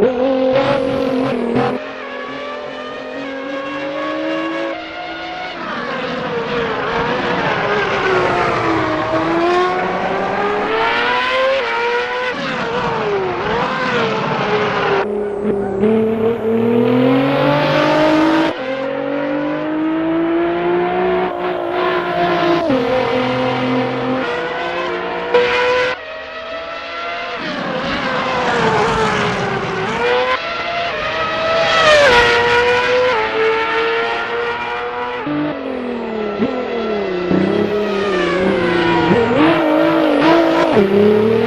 Oh! Ooh.